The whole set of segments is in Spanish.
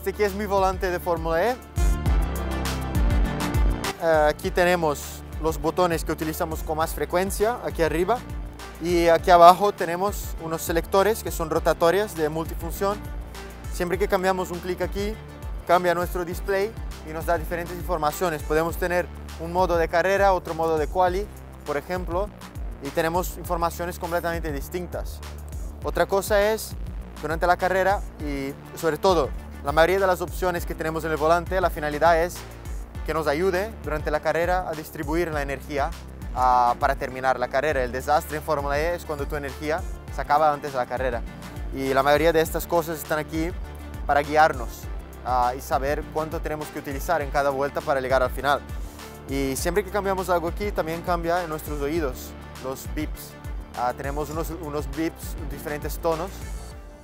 Este aquí es mi volante de Fórmula E. Eh, aquí tenemos los botones que utilizamos con más frecuencia, aquí arriba. Y aquí abajo tenemos unos selectores que son rotatorias de multifunción. Siempre que cambiamos un clic aquí, cambia nuestro display y nos da diferentes informaciones. Podemos tener un modo de carrera, otro modo de quali, por ejemplo, y tenemos informaciones completamente distintas. Otra cosa es, durante la carrera y sobre todo, la mayoría de las opciones que tenemos en el volante, la finalidad es que nos ayude durante la carrera a distribuir la energía para terminar la carrera. El desastre en Fórmula E es cuando tu energía se acaba antes de la carrera. Y la mayoría de estas cosas están aquí para guiarnos y saber cuánto tenemos que utilizar en cada vuelta para llegar al final. Y siempre que cambiamos algo aquí, también cambia en nuestros oídos, los bips. Ah, tenemos unos, unos bips, diferentes tonos,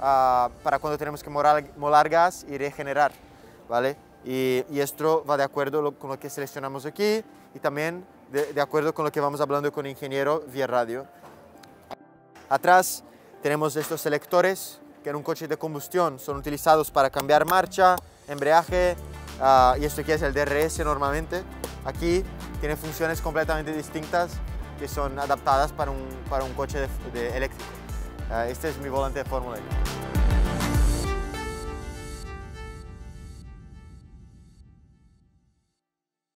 ah, para cuando tenemos que molar, gas y regenerar, ¿vale? Y, y, esto va de acuerdo con lo que seleccionamos aquí y también de, acuerdo con lo que vamos hablando con el ingeniero vía radio. Atrás tenemos estos selectores que en un coche de combustión son utilizados para cambiar marcha, embreaje uh, y esto aquí es el DRS normalmente. Aquí tiene funciones completamente distintas que son adaptadas para un, para un coche de, eléctrico. Uh, este es mi volante de Fórmula 1.